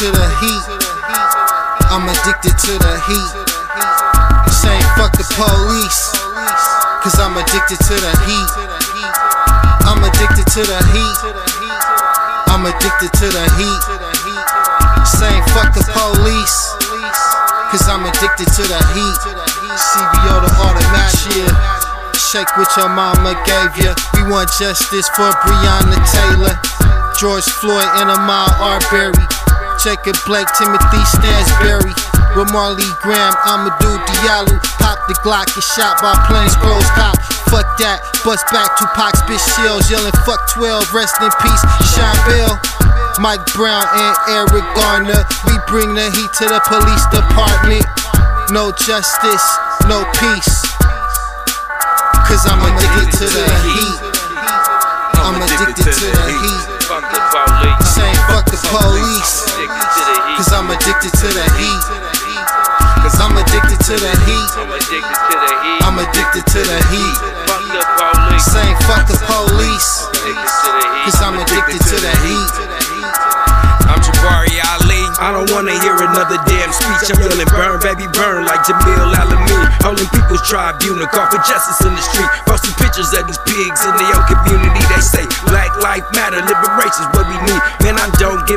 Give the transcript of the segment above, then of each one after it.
to the heat. I'm addicted to the heat. Saying fuck the police, cause I'm addicted to the heat. I'm addicted to the heat. I'm addicted to the heat. Saying fuck the police, cause I'm addicted to the heat. Eseibio the automatic, yeah. Shake what your mama gave ya. We want justice for Breonna Taylor. George Floyd and Ahmaud Arbery. Jacob Blake, Timothy Stansbury. With Marley Graham, I'm a Amadou Diallo. Pop the Glock, get shot by plainclothes cop. Fuck that, bust back Tupac spit shells, yelling fuck 12, rest in peace, Sean Bell. Mike Brown and Eric Garner, we bring the heat to the police department. No justice, no peace. Cause I'm addicted to the heat. I'm addicted to the heat. Fuck the police. Saying fuck the police. Addicted to the heat. Cause I'm addicted to the heat. Cause I'm addicted to the heat. I'm addicted to the heat. I'm addicted to the heat. Fuck the police. Saying fuck the police. Addicted to the heat. Cause I'm addicted to the heat. I'm Jabari Ali. I don't wanna hear another damn speech. I'm yelling burn, baby, burn like Jamil Al-Amin. Holding People's Tribunal, call for justice in the street. Posting pictures of these pigs in their own community. They say Black Life Matter, liberation's what we need.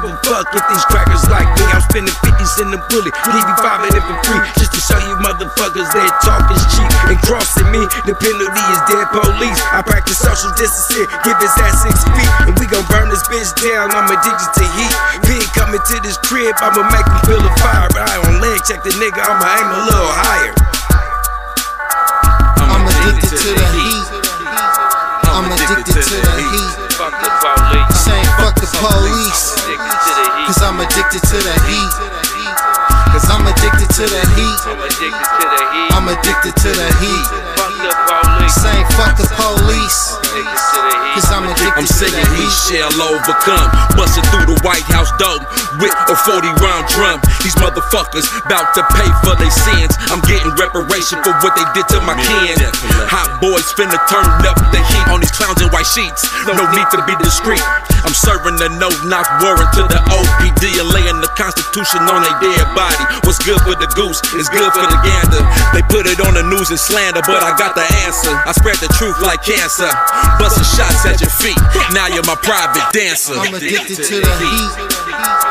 Don't give a fuck if these crackers like me. I'm spending 50s in the bullet, leave you five for free. Just to show you motherfuckers that talk is cheap. And crossing me, the penalty is dead police. I practice social distancing, give his ass six feet. And we gon' burn this bitch down, I'm addicted to heat. Pig coming to this crib, I'ma make him feel the fire. But I on leg, check the nigga, I'ma aim a little higher. Addicted to the heat. Cause I'm addicted to the heat. I'm addicted to the heat. I'm addicted to the heat. Fuck the police. Saying fuck the police. Addicted to the heat. Cause I'm addicted I'm saying we shall overcome. Busting through the White House door with a 40 round drum. These motherfuckers bout to pay for their sins. I'm getting reparation for what they did to my kin. Hot boys finna turn up the heat on these clowns in white sheets. No need to be discreet. I'm serving the no knock warrant to the OPD and laying the Constitution on a dead body. What's good for the goose is good for the gander. They put it on the news and slander, but I got the answer. I spread the truth like cancer. Busting shots at your feet. Now you're my private dancer. I'm addicted to the heat.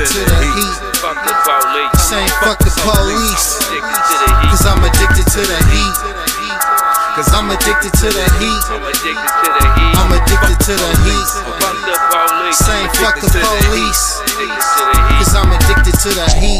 To the heat. Fuck the police. Saying fuck the police. Addicted to the heat. Cause I'm addicted to the heat. Cause I'm addicted to the heat. I'm addicted to the heat. I'm addicted to the heat. Fuck the police. Saying fuck the police. Addicted to the heat. Cause I'm addicted to the heat.